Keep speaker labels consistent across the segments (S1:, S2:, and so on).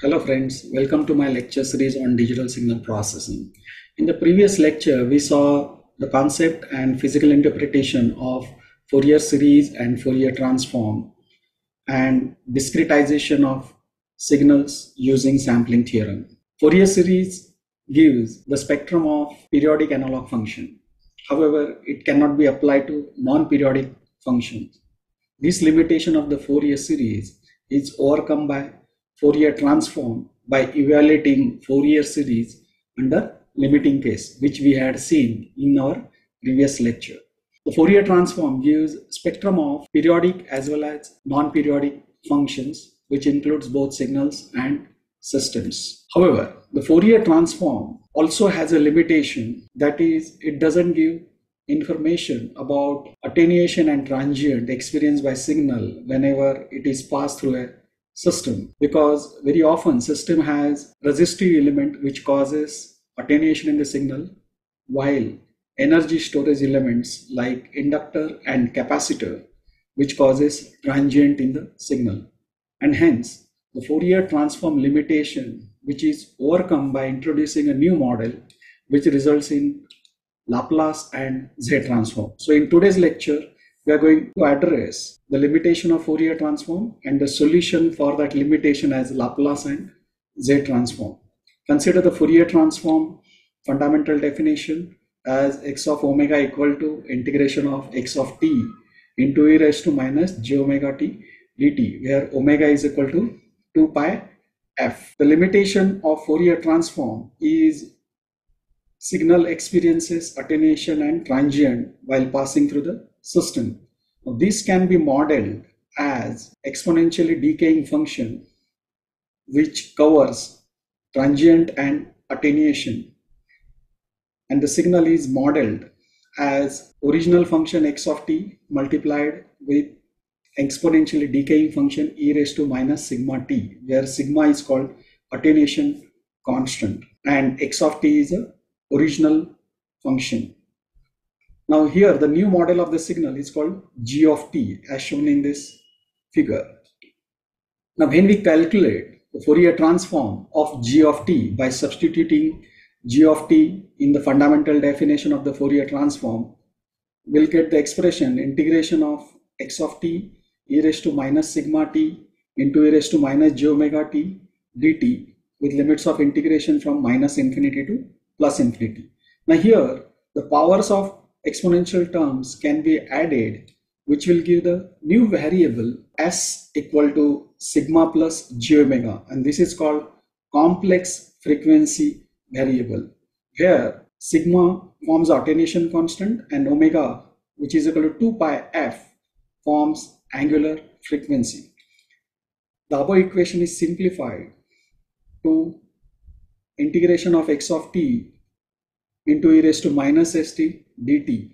S1: Hello friends, welcome to my lecture series on digital signal processing. In the previous lecture, we saw the concept and physical interpretation of Fourier series and Fourier transform and discretization of signals using sampling theorem. Fourier series gives the spectrum of periodic analog function. However, it cannot be applied to non-periodic functions. This limitation of the Fourier series is overcome by Fourier transform by evaluating Fourier series under limiting case, which we had seen in our previous lecture. The Fourier transform gives spectrum of periodic as well as non-periodic functions, which includes both signals and systems. However, the Fourier transform also has a limitation that is it doesn't give information about attenuation and transient experienced by signal whenever it is passed through a system because very often system has resistive element which causes attenuation in the signal while energy storage elements like inductor and capacitor which causes transient in the signal and hence the Fourier transform limitation which is overcome by introducing a new model which results in Laplace and Z transform. So in today's lecture we are going to address the limitation of Fourier transform and the solution for that limitation as Laplace and Z transform. Consider the Fourier transform fundamental definition as x of omega equal to integration of x of t into e raised to minus j omega t dt where omega is equal to 2 pi f. The limitation of Fourier transform is signal experiences attenuation and transient while passing through the system. Now, this can be modeled as exponentially decaying function which covers transient and attenuation. And the signal is modeled as original function x of t multiplied with exponentially decaying function e raised to minus sigma t where sigma is called attenuation constant. And x of t is a original function now here the new model of the signal is called g of t as shown in this figure. Now when we calculate the Fourier transform of g of t by substituting g of t in the fundamental definition of the Fourier transform, we'll get the expression integration of x of t e raised to minus sigma t into e raised to minus j omega t dt with limits of integration from minus infinity to plus infinity. Now here the powers of exponential terms can be added which will give the new variable s equal to sigma plus j omega and this is called complex frequency variable where sigma forms attenuation constant and omega which is equal to 2 pi f forms angular frequency. The above equation is simplified to integration of x of t into e raised to minus st dt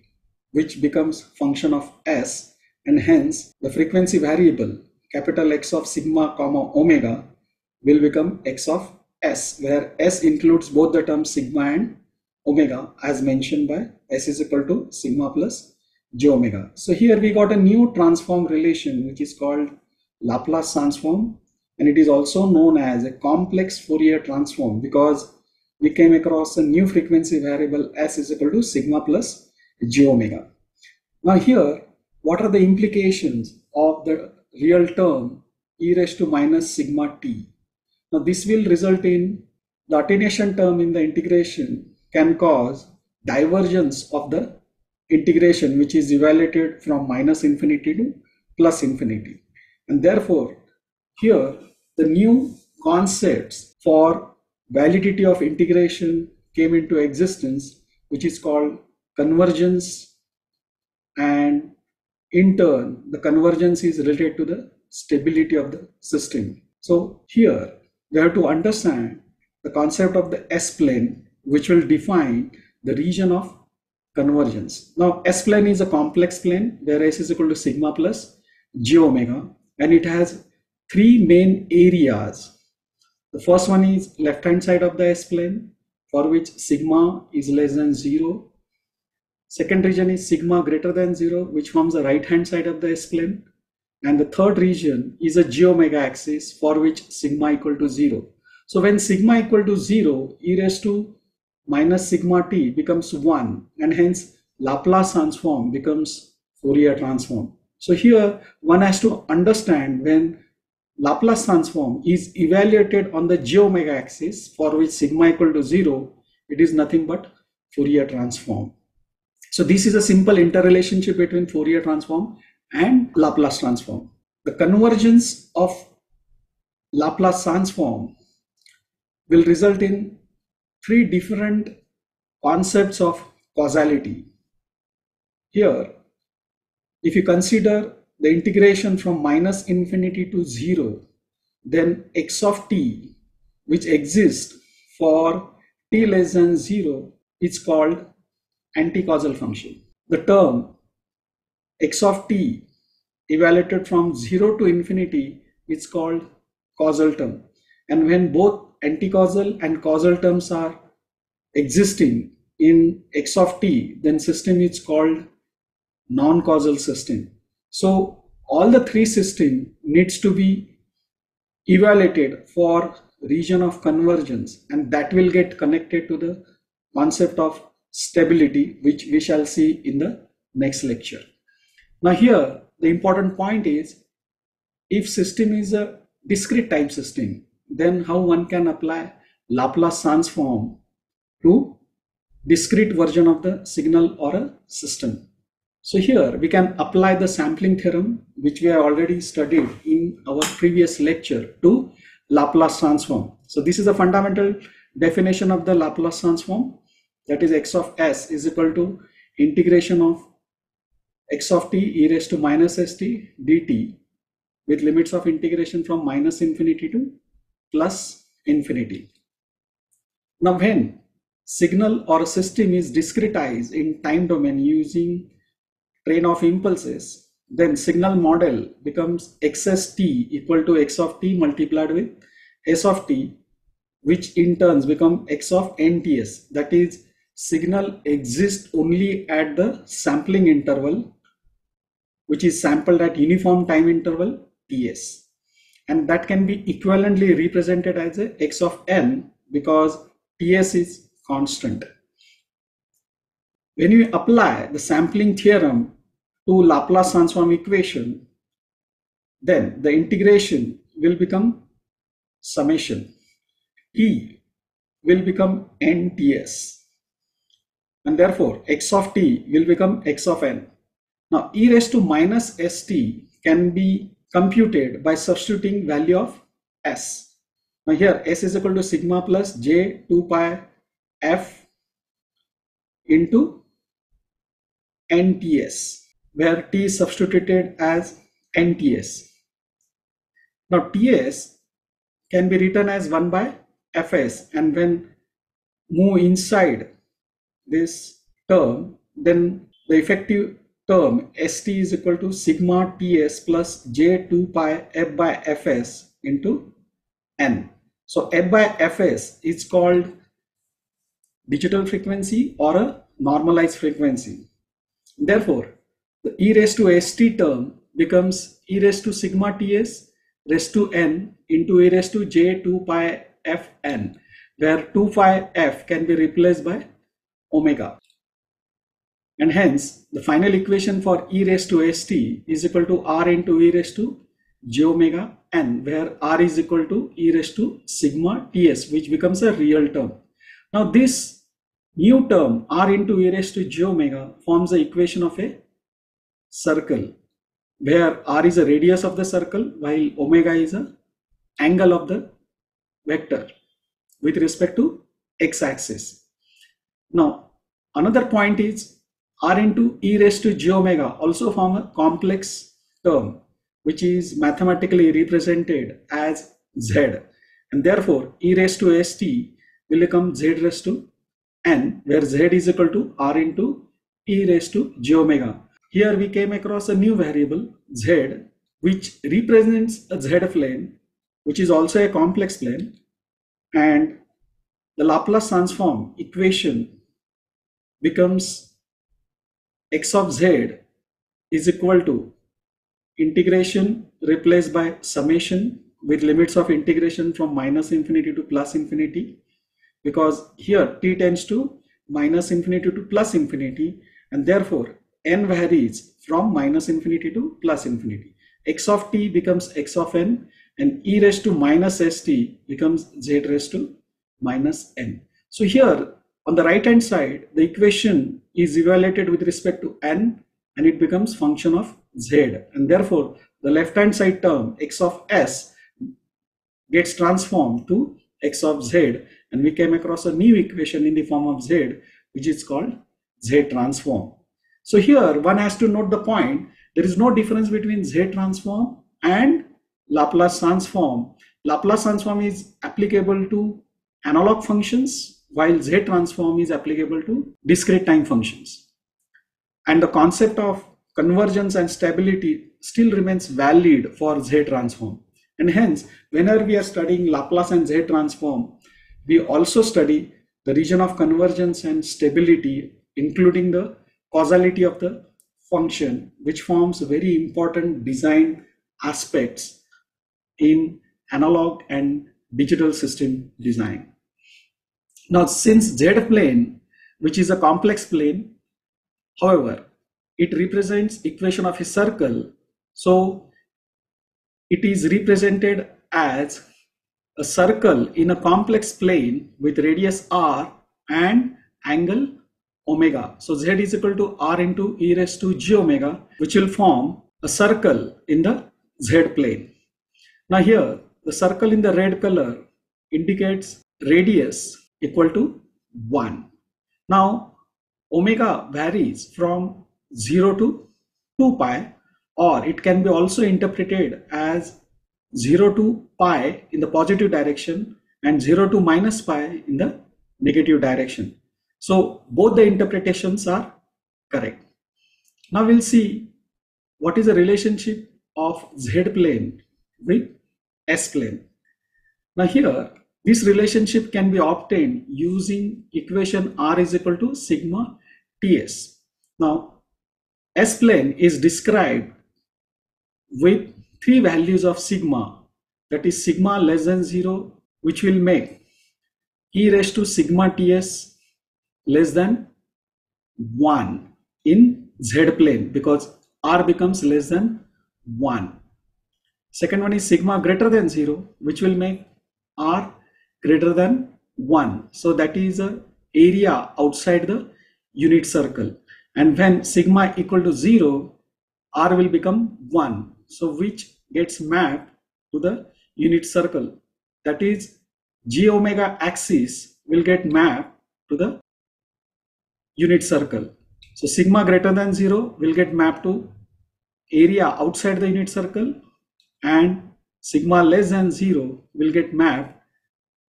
S1: which becomes function of s and hence the frequency variable capital X of sigma comma omega will become x of s where s includes both the terms sigma and omega as mentioned by s is equal to sigma plus j omega. So here we got a new transform relation which is called Laplace transform and it is also known as a complex Fourier transform because we came across a new frequency variable s is equal to sigma plus j omega. Now here, what are the implications of the real term e raised to minus sigma t? Now this will result in the attenuation term in the integration can cause divergence of the integration which is evaluated from minus infinity to plus infinity. And therefore, here the new concepts for validity of integration came into existence, which is called convergence. And in turn, the convergence is related to the stability of the system. So here we have to understand the concept of the S-plane, which will define the region of convergence. Now S-plane is a complex plane where S is equal to sigma plus j omega and it has three main areas the first one is left hand side of the S-plane for which sigma is less than 0. Second region is sigma greater than 0 which forms the right hand side of the S-plane and the third region is a j omega axis for which sigma equal to 0. So when sigma equal to 0, e raised to minus sigma t becomes 1 and hence Laplace transform becomes Fourier transform. So here one has to understand when Laplace transform is evaluated on the j omega axis for which sigma equal to 0, it is nothing but Fourier transform. So this is a simple interrelationship between Fourier transform and Laplace transform. The convergence of Laplace transform will result in three different concepts of causality. Here, if you consider the integration from minus infinity to zero, then x of t, which exists for t less than zero, is called anti-causal function. The term x of t evaluated from 0 to infinity is called causal term. And when both anti-causal and causal terms are existing in x of t, then system is called non-causal system. So all the three system needs to be evaluated for region of convergence and that will get connected to the concept of stability which we shall see in the next lecture. Now here the important point is if system is a discrete time system then how one can apply Laplace transform to discrete version of the signal or a system. So here we can apply the sampling theorem which we have already studied in our previous lecture to Laplace transform. So this is a fundamental definition of the Laplace transform that is x of s is equal to integration of x of t e raised to minus st dt with limits of integration from minus infinity to plus infinity. Now when signal or a system is discretized in time domain using train of impulses, then signal model becomes xs t equal to x of t multiplied with s of t, which in turns become x of nts. That is, signal exists only at the sampling interval which is sampled at uniform time interval ts and that can be equivalently represented as a x of n because ts is constant. When you apply the sampling theorem to Laplace transform equation, then the integration will become summation. E will become nts and therefore x of t will become x of n. Now e raised to minus st can be computed by substituting value of s. Now here s is equal to sigma plus j 2 pi f into nts where t is substituted as nts. Now ts can be written as 1 by fs and when move inside this term then the effective term st is equal to sigma ts plus j 2 pi f by fs into n. So f by fs is called digital frequency or a normalized frequency. Therefore, the e raised to st term becomes e raised to sigma ts raised to n into e raised to j 2 pi fn where 2 pi f can be replaced by omega. And hence, the final equation for e raised to st is equal to r into e raised to j omega n, where r is equal to e raised to sigma ts, which becomes a real term. Now, this new term r into e raised to j omega forms the equation of a circle, where r is a radius of the circle, while omega is a angle of the vector with respect to x-axis. Now, another point is r into e raised to j omega also form a complex term which is mathematically represented as z and therefore e raised to st will become z raised to n where z is equal to r into e raised to j omega. Here we came across a new variable z which represents a z plane which is also a complex plane and the Laplace transform equation becomes x of z is equal to integration replaced by summation with limits of integration from minus infinity to plus infinity because here t tends to minus infinity to plus infinity and therefore n varies from minus infinity to plus infinity. x of t becomes x of n and e raised to minus st becomes z raised to minus n. So here on the right hand side, the equation is evaluated with respect to n and it becomes function of z and therefore the left hand side term x of s gets transformed to x of z and we came across a new equation in the form of z which is called z transform. So here one has to note the point there is no difference between z transform and Laplace transform. Laplace transform is applicable to analog functions while Z transform is applicable to discrete time functions. And the concept of convergence and stability still remains valid for Z transform. And hence, whenever we are studying Laplace and Z transform, we also study the region of convergence and stability, including the causality of the function, which forms very important design aspects in analog and digital system design. Now, since Z plane, which is a complex plane, however, it represents equation of a circle. So it is represented as a circle in a complex plane with radius r and angle omega. So z is equal to r into e raised to j omega, which will form a circle in the z plane. Now here, the circle in the red color indicates radius equal to 1. Now, omega varies from 0 to 2 pi or it can be also interpreted as 0 to pi in the positive direction and 0 to minus pi in the negative direction. So both the interpretations are correct. Now we'll see what is the relationship of z plane with s plane. Now here this relationship can be obtained using equation R is equal to sigma Ts. Now, S-plane is described with three values of sigma, that is sigma less than 0, which will make e raised to sigma Ts less than 1 in Z-plane because R becomes less than 1. Second one is sigma greater than 0, which will make R greater than 1. So that is a area outside the unit circle. And when sigma equal to 0, R will become 1. So which gets mapped to the unit circle. That is j omega axis will get mapped to the unit circle. So sigma greater than 0 will get mapped to area outside the unit circle and sigma less than 0 will get mapped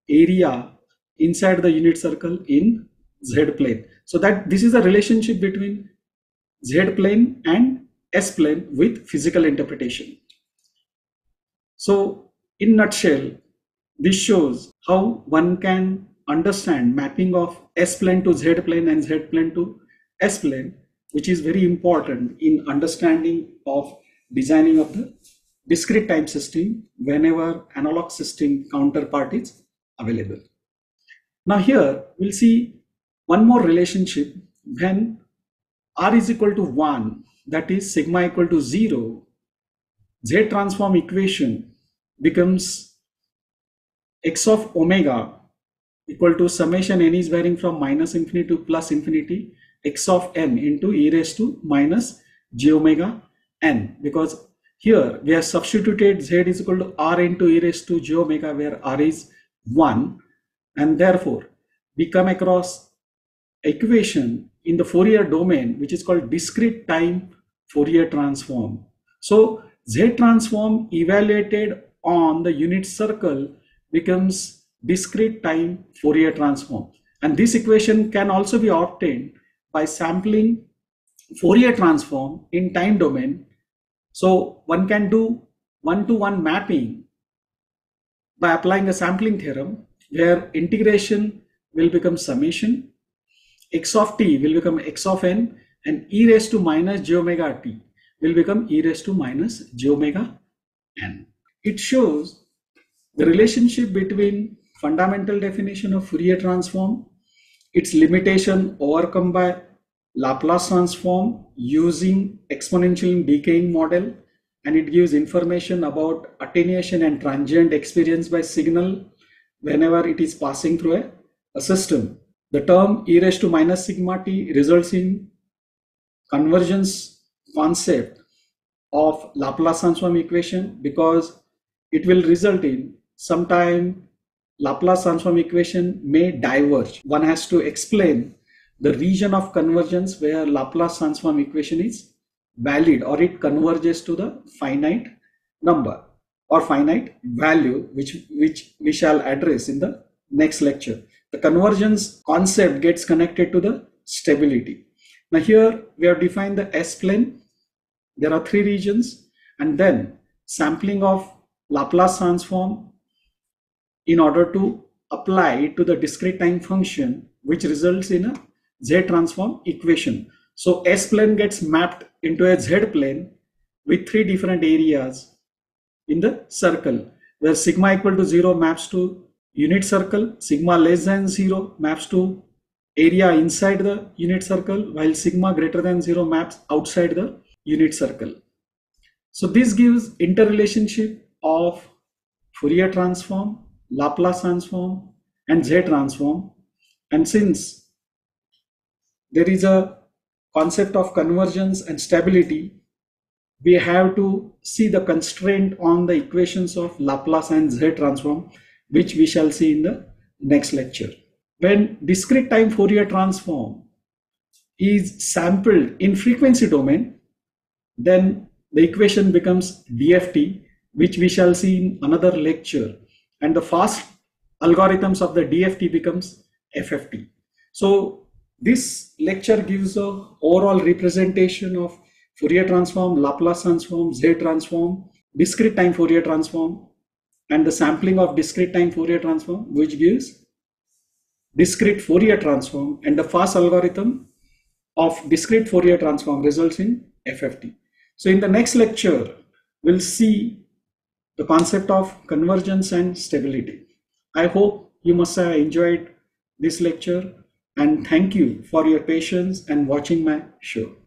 S1: area inside the unit circle in z plane. So that this is the relationship between z plane and s plane with physical interpretation. So in nutshell, this shows how one can understand mapping of s plane to z plane and z plane to s plane, which is very important in understanding of designing of the discrete time system whenever analog system counterpart is available. Now here we'll see one more relationship when r is equal to 1 that is sigma equal to 0 z transform equation becomes x of omega equal to summation n is varying from minus infinity to plus infinity x of n into e raised to minus j omega n because here we have substituted z is equal to r into e raised to j omega where r is 1 and therefore we come across equation in the Fourier domain which is called discrete time Fourier transform. So Z transform evaluated on the unit circle becomes discrete time Fourier transform and this equation can also be obtained by sampling Fourier transform in time domain. So one can do one-to-one -one mapping by applying a sampling theorem where integration will become summation, x of t will become x of n and e raised to minus j omega t will become e raised to minus j omega n. It shows the relationship between fundamental definition of Fourier transform, its limitation overcome by Laplace transform using exponential decaying model and it gives information about attenuation and transient experience by signal whenever it is passing through a, a system. The term e raised to minus sigma t results in convergence concept of Laplace transform equation because it will result in sometime Laplace transform equation may diverge. One has to explain the region of convergence where Laplace transform equation is valid or it converges to the finite number or finite value which which we shall address in the next lecture. The convergence concept gets connected to the stability. Now here we have defined the s plane. There are three regions and then sampling of laplace transform in order to apply to the discrete time function which results in a Z transform equation. So S plane gets mapped into a Z plane with three different areas in the circle where sigma equal to 0 maps to unit circle, sigma less than 0 maps to area inside the unit circle while sigma greater than 0 maps outside the unit circle. So this gives interrelationship of Fourier transform, Laplace transform and Z transform and since there is a concept of convergence and stability, we have to see the constraint on the equations of Laplace and Z transform, which we shall see in the next lecture. When discrete time Fourier transform is sampled in frequency domain, then the equation becomes DFT, which we shall see in another lecture. And the fast algorithms of the DFT becomes FFT. So this lecture gives a overall representation of Fourier transform, Laplace transform, Z transform, discrete time Fourier transform, and the sampling of discrete time Fourier transform, which gives discrete Fourier transform, and the fast algorithm of discrete Fourier transform results in FFT. So in the next lecture, we'll see the concept of convergence and stability. I hope you must have enjoyed this lecture and thank you for your patience and watching my show.